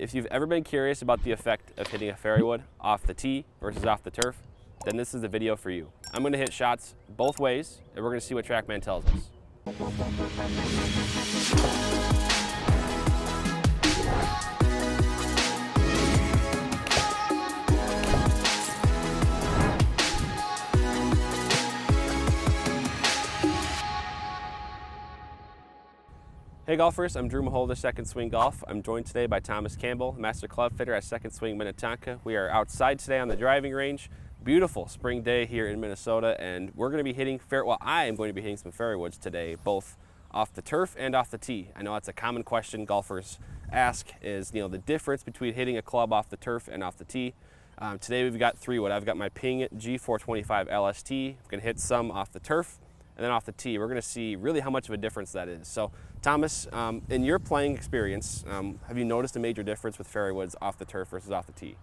if you've ever been curious about the effect of hitting a fairway wood off the tee versus off the turf, then this is the video for you. I'm gonna hit shots both ways, and we're gonna see what TrackMan tells us. Hey golfers, I'm Drew Mahowald, Second Swing Golf. I'm joined today by Thomas Campbell, Master Club Fitter at Second Swing Minnetonka. We are outside today on the driving range. Beautiful spring day here in Minnesota, and we're going to be hitting fair. Well, I am going to be hitting some fairway woods today, both off the turf and off the tee. I know that's a common question golfers ask: is you know the difference between hitting a club off the turf and off the tee. Um, today we've got three wood. I've got my Ping G425 LST. I'm going to hit some off the turf and then off the tee. We're going to see really how much of a difference that is. So, Thomas, um, in your playing experience, um, have you noticed a major difference with fairway woods off the turf versus off the tee?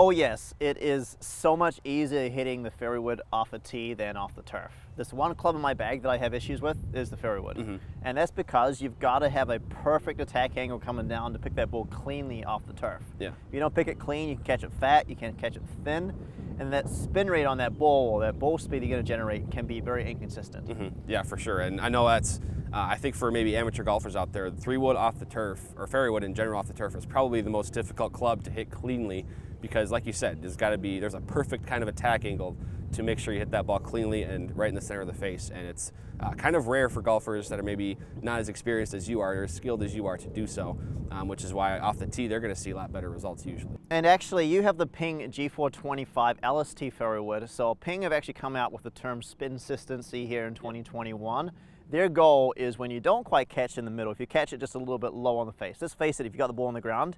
Oh yes, it is so much easier hitting the fairway wood off a tee than off the turf. This one club in my bag that I have issues with is the fairway wood. Mm -hmm. And that's because you've got to have a perfect attack angle coming down to pick that ball cleanly off the turf. Yeah. If you don't pick it clean, you can catch it fat, you can catch it thin, and that spin rate on that ball, or that ball speed you're going to generate can be very inconsistent. Mm -hmm. Yeah, for sure. And I know that's, uh, I think for maybe amateur golfers out there, the three wood off the turf, or fairway wood in general off the turf is probably the most difficult club to hit cleanly because like you said, there's got to be, there's a perfect kind of attack angle to make sure you hit that ball cleanly and right in the center of the face. And it's uh, kind of rare for golfers that are maybe not as experienced as you are or as skilled as you are to do so, um, which is why off the tee they're going to see a lot better results usually. And actually, you have the Ping G425 LST fairway wood. So Ping have actually come out with the term spin consistency here in 2021. Their goal is when you don't quite catch in the middle, if you catch it just a little bit low on the face. Let's face it, if you got the ball on the ground,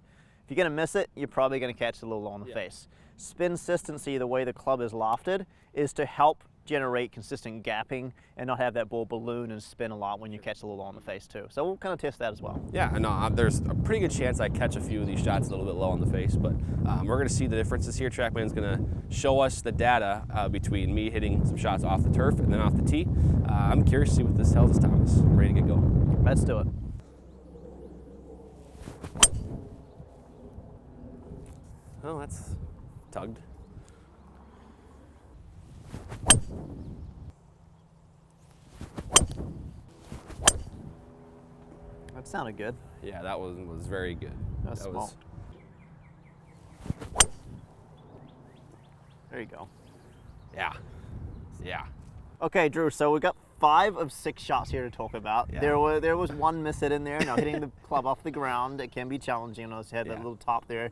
you're going to miss it, you're probably going to catch it a little low on the yeah. face. Spin consistency, the way the club is lofted, is to help generate consistent gapping and not have that ball balloon and spin a lot when you catch a little low on the face too. So we'll kind of test that as well. Yeah, no, there's a pretty good chance I catch a few of these shots a little bit low on the face, but um, we're going to see the differences here. TrackMan's going to show us the data uh, between me hitting some shots off the turf and then off the tee. Uh, I'm curious to see what this tells us, Thomas. I'm ready to get going. Let's do it. Oh, that's tugged. That sounded good. Yeah, that was was very good. That was that small. Was... There you go. Yeah. Yeah. Okay, Drew. So we got five of six shots here to talk about. Yeah. There was there was one miss hit in there. Now hitting the club off the ground, it can be challenging. I know, had yeah. that little top there.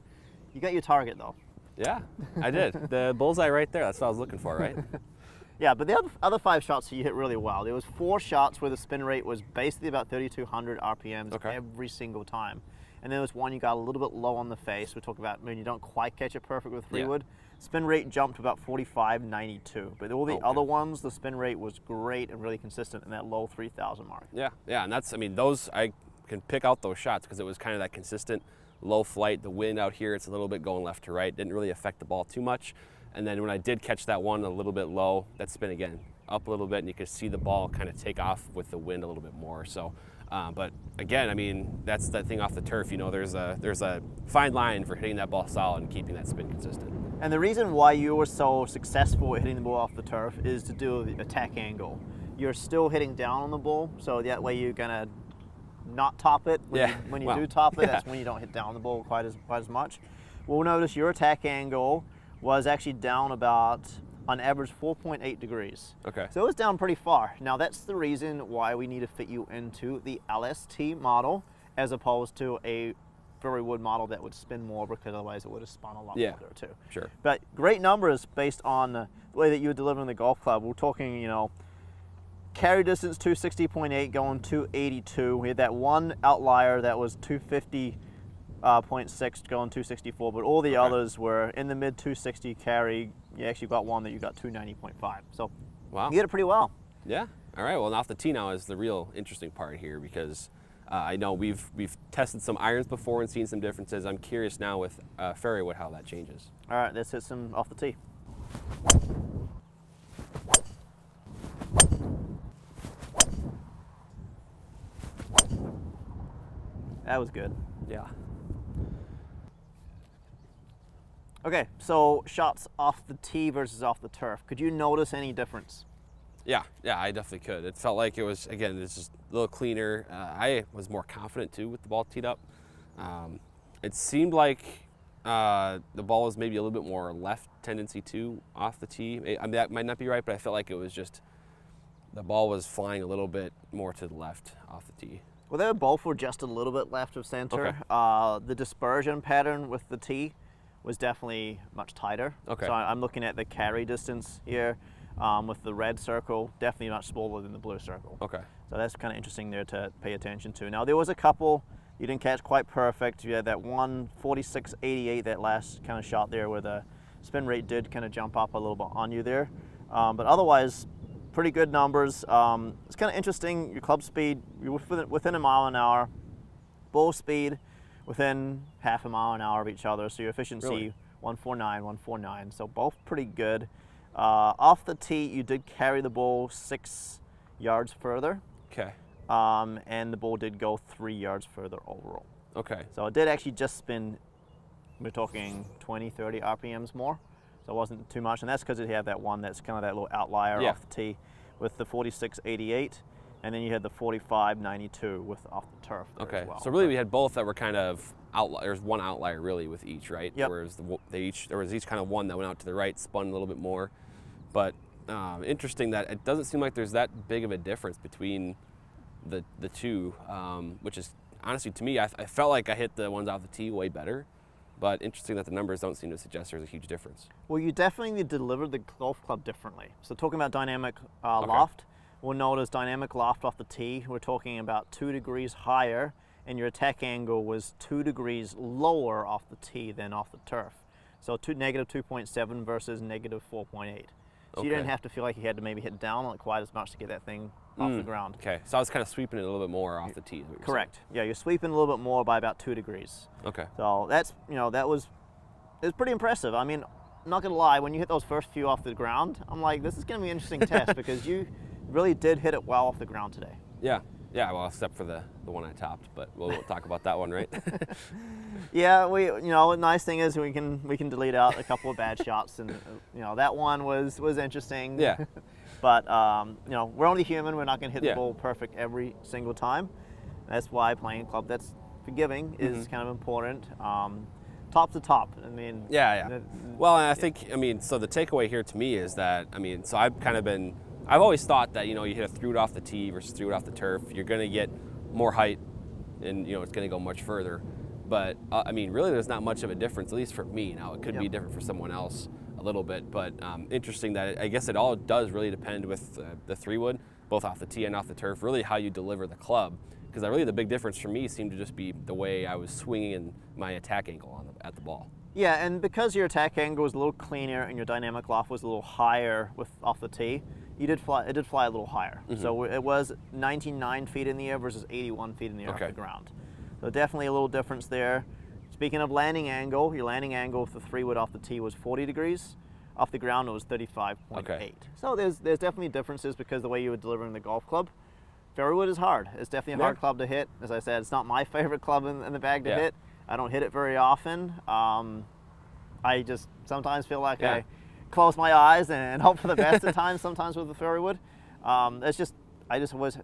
You got your target though. Yeah, I did. the bullseye right there. That's what I was looking for, right? yeah, but the other, other five shots you hit really well. There was four shots where the spin rate was basically about 3,200 RPMs okay. every single time. And there was one you got a little bit low on the face. We talk about when you don't quite catch it perfect with three yeah. wood. Spin rate jumped to about 45.92. But all the oh, okay. other ones, the spin rate was great and really consistent in that low 3,000 mark. Yeah, yeah, and that's, I mean, those, I can pick out those shots because it was kind of that consistent low flight. The wind out here, it's a little bit going left to right. Didn't really affect the ball too much. And then when I did catch that one a little bit low, that spin again up a little bit, and you could see the ball kind of take off with the wind a little bit more. So, uh, but again, I mean, that's the thing off the turf. You know, there's a there's a fine line for hitting that ball solid and keeping that spin consistent. And the reason why you were so successful at hitting the ball off the turf is to do the attack angle. You're still hitting down on the ball, so that way you're gonna not top it. When yeah. You, when you well, do top it, yeah. that's when you don't hit down the ball quite as quite as much. We'll notice your attack angle was actually down about on average 4.8 degrees. Okay. So it was down pretty far. Now that's the reason why we need to fit you into the LST model as opposed to a fairway wood model that would spin more because otherwise it would have spun a lot yeah, more there too. Sure. But great numbers based on the way that you were delivering the golf club. We're talking, you know, Carry distance 260.8 going 282. We had that one outlier that was 250.6 uh, going 264, but all the okay. others were in the mid 260 carry. You actually got one that you got 290.5. So wow. you did it pretty well. Yeah. All right. Well, off the tee now is the real interesting part here because uh, I know we've we've tested some irons before and seen some differences. I'm curious now with uh, fairway wood how that changes. All right. Let's hit some off the tee. That was good. Yeah. Okay, so shots off the tee versus off the turf. Could you notice any difference? Yeah, yeah, I definitely could. It felt like it was again, it's just a little cleaner. Uh, I was more confident too with the ball teed up. Um, it seemed like uh, the ball was maybe a little bit more left tendency too off the tee. I mean, that might not be right, but I felt like it was just the ball was flying a little bit more to the left off the tee. Well, they both were just a little bit left of center. Okay. Uh, the dispersion pattern with the tee was definitely much tighter. Okay. So I'm looking at the carry distance here um, with the red circle, definitely much smaller than the blue circle. Okay. So that's kind of interesting there to pay attention to. Now there was a couple you didn't catch quite perfect. You had that one 46.88, that last kind of shot there where the spin rate did kind of jump up a little bit on you there. Um, but otherwise, pretty good numbers. Um, it's kind of interesting. Your club speed, you're within, within a mile an hour. Ball speed within half a mile an hour of each other. So your efficiency Really? 149, 149. So both pretty good. Uh, off the tee, you did carry the ball six yards further Okay. um, and the ball did go three yards further overall. Okay. So it did actually just spin, we're talking 20, 30 RPMs more. So it wasn't too much, and that's because it had that one that's kind of that little outlier Yeah. off the tee with the 46.88, and then you had the 45.92 with off the turf. Okay. as well. So really, we had both that were kind of outlier. There's one outlier really with each, right? Yep. Whereas the, they each there was each kind of one that went out to the right, spun a little bit more. But um, interesting that it doesn't seem like there's that big of a difference between the the two, um, which is honestly to me, I, I felt like I hit the ones off the tee way better. But interesting that the numbers don't seem to suggest there's a huge difference. Well, you definitely delivered the golf club differently. So talking about dynamic uh, Okay. loft, we'll notice dynamic loft off the tee. We're talking about two degrees higher, and your attack angle was two degrees lower off the tee than off the turf. So two, negative 2.7 versus negative 4.8. So you didn't have to feel like you had to maybe hit down on it quite as much to get that thing off the Mm, ground. Okay. So I was kind of sweeping it a little bit more off the tee. is saying. Correct. Yeah, you're sweeping a little bit more by about two degrees. Okay. So that's you know that was it was pretty impressive. I mean, not gonna lie, when you hit those first few off the ground, I'm like, this is gonna be an interesting test because you really did hit it well off the ground today. Yeah. Yeah. Well, except for the the one I topped, but we'll, we'll talk about that one, right? Yeah, we you know the nice thing is we can we can delete out a couple of bad shots and you know that one was was interesting. Yeah. But um, you know we're only human. We're not gonna hit Yeah. the ball perfect every single time. That's why playing a club that's forgiving is Mhm. kind of important. Um, top to top. I mean. Yeah, yeah. the- Well, and I think, I mean, so the takeaway here to me is that, I mean, so I've kind of been, I've always thought that, you know, you hit a three wood off the tee versus three wood off the turf, you're going to get more height and, you know, it's going to go much further. But, uh, I mean, really, there's not much of a difference, at least for me. Now, it could be different for someone else a little bit, but um, interesting that I guess it all does really depend with uh, the three wood, both off the tee and off the turf, really how you deliver the club. Because I really the big difference for me seemed to just be the way I was swinging and my attack angle on the, at the ball. Yeah, and because your attack angle was a little cleaner and your dynamic loft was a little higher with off the tee, you did fly. It did fly a little higher. Mm-hmm. So it was 99 feet in the air versus 81 feet in the air Okay. off the ground. So definitely a little difference there. Speaking of landing angle, your landing angle for three wood off the tee was 40 degrees. Off the ground, it was 35.8. Okay. So there's there's definitely differences because the way you were delivering the golf club. Fairwood is hard. It's definitely a hard club to hit. As I said, it's not my favorite club in, in the bag to Yeah. hit. I don't hit it very often. Um, I just sometimes feel like Yeah. I close my eyes and hope for the best at times. Sometimes with the fairway wood, um, it's just I just was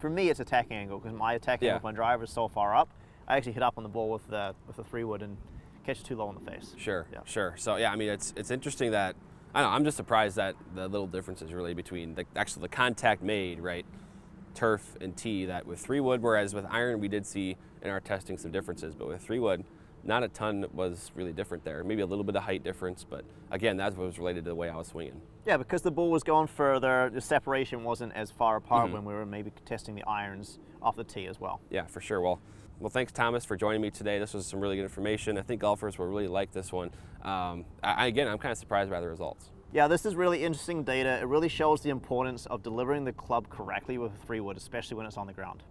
for me it's attack angle because my attack Yeah. angle with my driver is so far up. I actually hit up on the ball with the with the three wood and catch it too low in the face. Sure, Yeah. sure. So yeah, I mean, it's it's interesting that I don't know. I'm just surprised that the little differences really between the actually the contact made, right, turf and tee. That with three wood, whereas with iron we did see in our testing some differences, but with three wood, not a ton was really different there. Maybe a little bit of height difference, but again, that was related to the way I was swinging. Yeah, because the ball was going further, the separation wasn't as far apart Mhm. when we were maybe testing the irons off the tee as well. Yeah, for sure. Well, well, thanks Thomas for joining me today. This was some really good information. I think golfers will really like this one. Um, I, again, I'm kind of surprised by the results. Yeah, this is really interesting data. It really shows the importance of delivering the club correctly with a three wood, especially when it's on the ground.